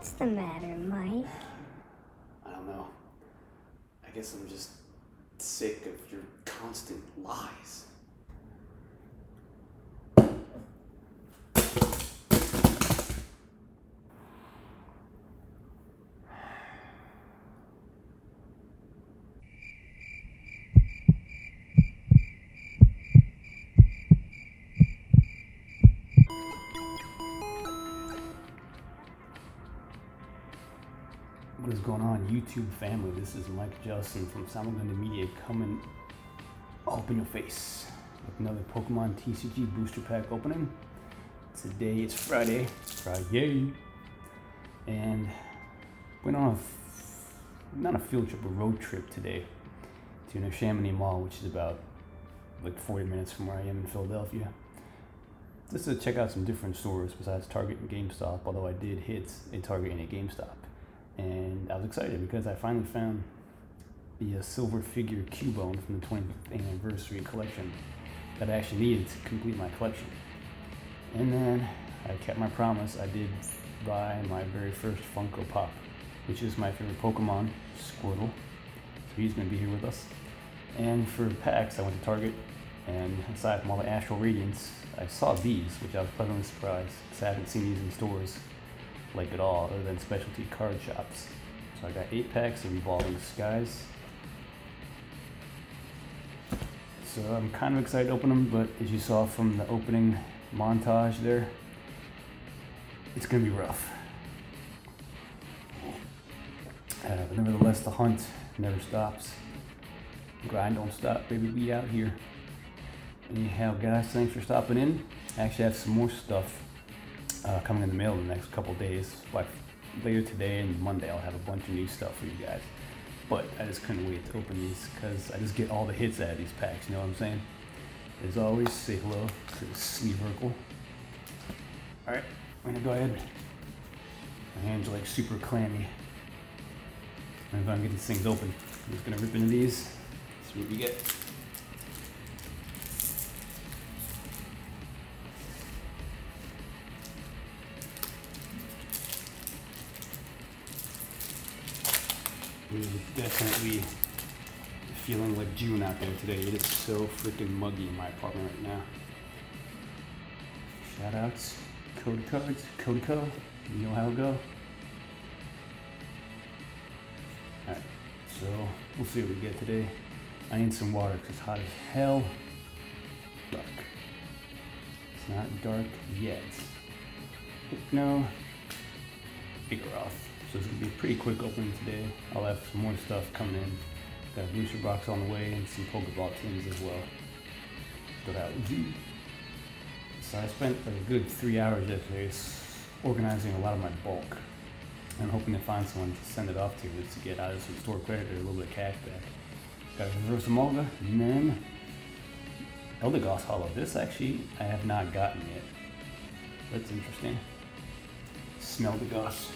What's the matter, Mike? I don't know. I guess I'm just sick of your constant lies. Is going on, YouTube family? This is Mike Jellison from Salmagundi Media coming up in your face with another Pokemon TCG booster pack opening. Today is Friday, Friday, and went on a not a field trip, a road trip today to the Chamonix Mall, which is about like 40 minutes from where I am in Philadelphia. Just to check out some different stores besides Target and GameStop, although I did hit a Target and a GameStop and I was excited because I finally found the uh, silver figure Cubone from the 20th anniversary collection that I actually needed to complete my collection. And then I kept my promise. I did buy my very first Funko Pop, which is my favorite Pokemon, Squirtle. So he's going to be here with us. And for packs, I went to Target, and aside from all the Astral Radiance, I saw these, which I was pleasantly surprised because I haven't seen these in stores like at all other than specialty card shops. So I got eight packs of Evolving Skies. So I'm kind of excited to open them, but as you saw from the opening montage there, it's gonna be rough. Uh, but nevertheless, the hunt never stops. Grind don't stop, baby. We out here. Anyhow, guys, thanks for stopping in. I actually have some more stuff uh, coming in the mail in the next couple days. Like later today and Monday, I'll have a bunch of new stuff for you guys. But I just couldn't wait to open these because I just get all the hits out of these packs. You know what I'm saying? As always, say hello to Sleeve Urkel. All right, I'm gonna go ahead. My hands are like super clammy. And if I can get these things open, I'm just gonna rip into these. See what we get. It is definitely feeling like June out there today. It is so freaking muggy in my apartment right now. Shout outs, Cody Cards, code Co. You know how it go. Alright, so we'll see what we get today. I need some water because it's hot as hell. Dark. It's not dark yet. No. Figure off. So it's gonna be a pretty quick opening today. I'll have some more stuff coming in. Got a booster box on the way and some Pokeball tins as well. Would be. So I spent like a good three hours yesterday organizing a lot of my bulk. and hoping to find someone to send it off to just to get either some store credit or a little bit of cash back. Got a reverse Emolga, then Eldegoss Holo. This actually I have not gotten yet. That's interesting. Smell the goss.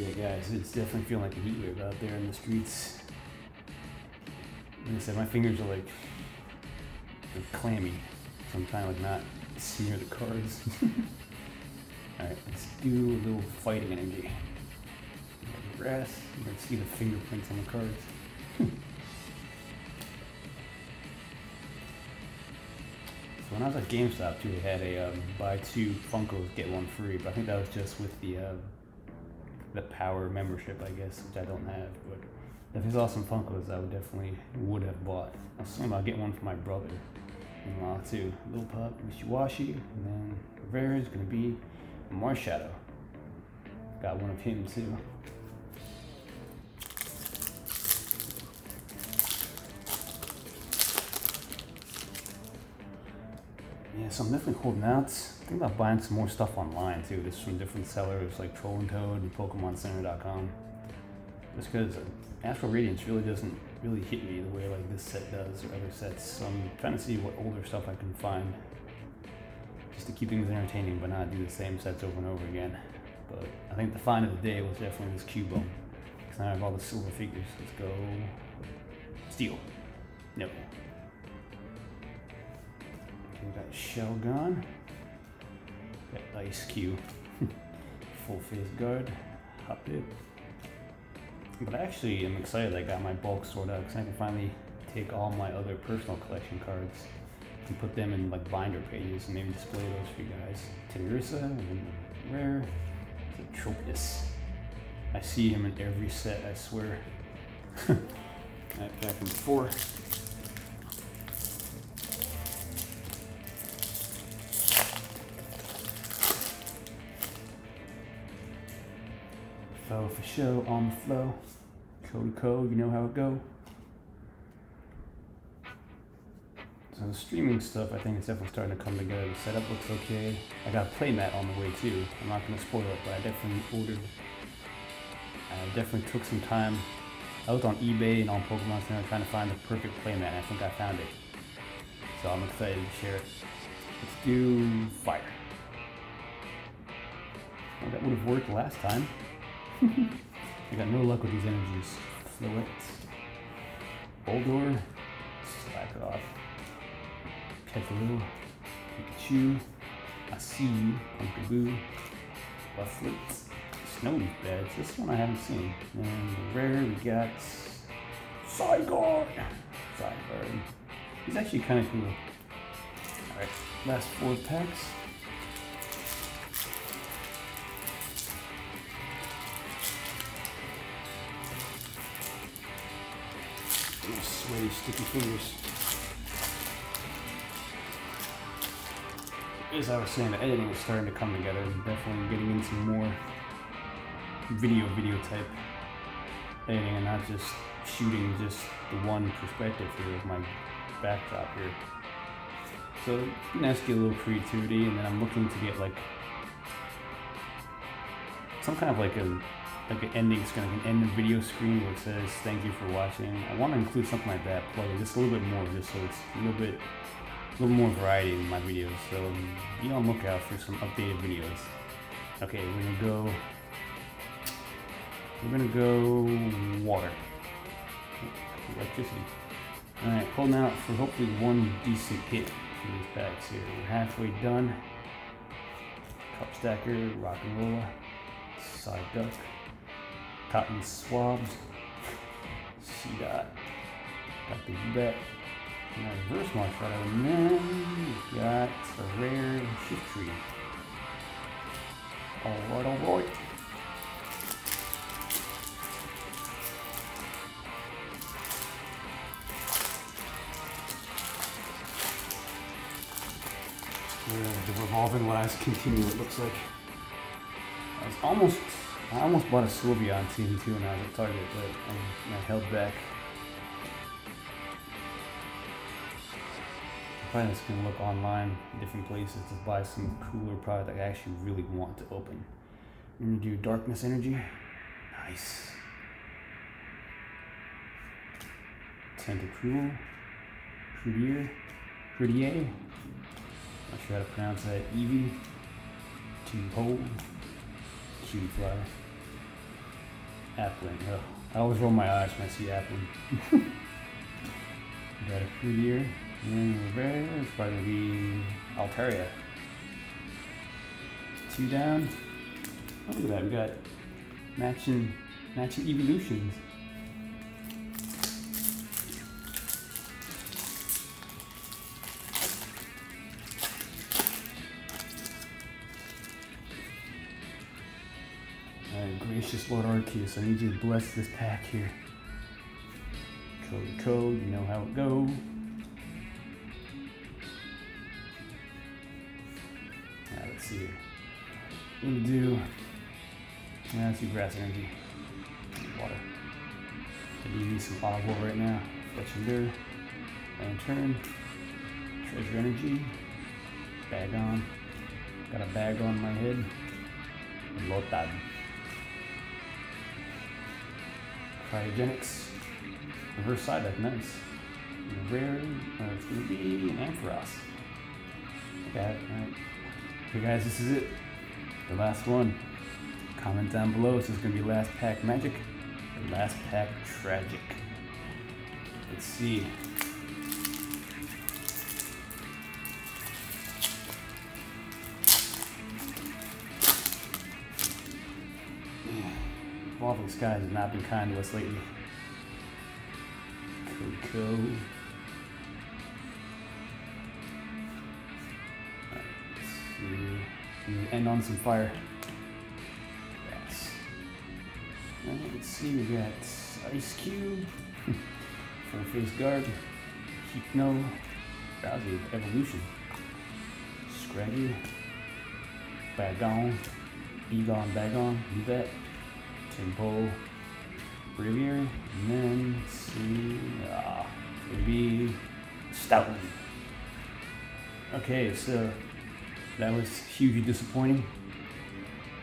Yeah, guys, it's definitely feeling like a heat wave out there in the streets. Like I said, my fingers are like they're clammy, so I'm trying to like not smear the cards. All right, let's do a little fighting energy. Grass. You can see the fingerprints on the cards. So when I was at GameStop too, they had a um, buy two Funkos get one free, but I think that was just with the uh, the Power membership, I guess, which I don't have. But if it's awesome Funkos, I would definitely would have bought. I was thinking about getting one for my brother in law too. Lillipup, Wishy and then Rivera is gonna be Marshadow. Got one of him too. Yeah, so I'm definitely holding out. Thinking about buying some more stuff online too, just from different sellers like Troll and Toad and PokemonCenter.com. Just because Astral Radiance really doesn't really hit me the way like this set does or other sets. So I'm trying to see what older stuff I can find just to keep things entertaining, but not do the same sets over and over again. But I think the find of the day was definitely this Cubone. Because now I have all the silver figures. Let's go. Steel. No. Got Shelgon. Got Ice Cube. Full face guard. Hop it. But actually, I'm excited I got my bulk sorted out because I can finally take all my other personal collection cards and put them in like binder pages and maybe display those for you guys. Teddiursa and rare. Tropius. I see him in every set, I swear. Alright, back in four. Flow for show, on the flow. Code to code, you know how it go. So the streaming stuff, I think it's definitely starting to come together. The setup looks okay. I got a playmat on the way too. I'm not gonna spoil it, but I definitely ordered. I definitely took some time. I looked on eBay and on Pokemon Center trying to find the perfect playmat. I think I found it. So I'm excited to share it. Let's do fire. Well, that would have worked last time. I got no luck with these energies. Fluent. Boldore. Slack it off. Petaloo. Pikachu. I see you. Pumpkaboo. Bufflet. Snowy beds. This one I haven't seen. And rare we got Zygarde. Zygarde. He's actually kind of cool. Alright, last four packs. Sweaty, sticky fingers. As I was saying, the editing is starting to come together. Definitely getting into more video, video type editing and not just shooting just the one perspective here of my backdrop here. So you ask you a little creativity and then I'm looking to get like some kind of like a like an ending screen, like an end of video screen where it says thank you for watching. I want to include something like that, plug just a little bit more, just so it's a little bit, a little more variety in my videos. So be on lookout for some updated videos. Okay, we're gonna go. We're gonna go water, electricity. All right, holding out for hopefully one decent hit for these packs here. We're halfway done. Cup stacker, rock and roller, side duck cotton swabs. See that? Got the bet. Now reverse march right and then we've got a rare Shiftry. Alright, alright. Yeah, the revolving lines continue, it looks like. I was almost I almost bought a Sylveon Team 2 when I was at Target, but I, I held back. I'm probably just gonna look online, different places to buy some cooler product that I actually really want to open. I'm gonna do Darkness Energy. Nice. Tentacruel. Crudier. Crudier. Not sure how to pronounce that. Eevee. Two Hole. Cutie Flower. Applin. Ugh. I always roll my eyes when I see Applin. got a here. And Rivera is probably going to be Altaria. Two down. Oh, look at that. We got matching, matching evolutions. Gracious Lord Arceus, I need you to bless this pack here. Code to code, you know how it goes. Alright, let's see here. What do we do? Grass energy. Water. I need some agua right now. Fletchinder. Lanturn. Treasure energy. Bag on. Got a bag on my head. Lotad. Cryogenics. Reverse side deck, nice. Rare, uh, it's gonna be an Ampharos. Got alright. Okay guys, this is it. The last one. Comment down below, this is gonna be last pack magic last pack tragic. Let's see. Waffle skies has not been kind to us lately. Coco. Let's see. End on some fire. Yes. Let's see, we got Ice Cube, Full Face Guard, Hypno, Drowsy Evolution, Scraggy, Bagon, Begon Bagon, you bet, Tempo, Braviary, and then see, ah, maybe Stoutland. Okay, so that was hugely disappointing,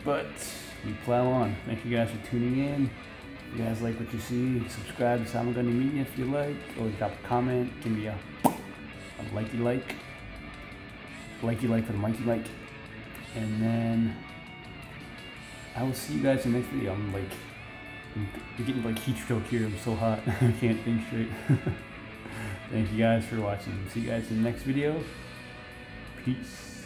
but we plow on. Thank you guys for tuning in. If you guys like what you see, subscribe to Gundy Media if you like, or drop a comment, give me a, a likey like, likey like for the mighty like, and then I will see you guys in the next video. I'm like, I'm getting like heat stroke here. I'm so hot. I can't think straight. Thank you guys for watching. See you guys in the next video. Peace.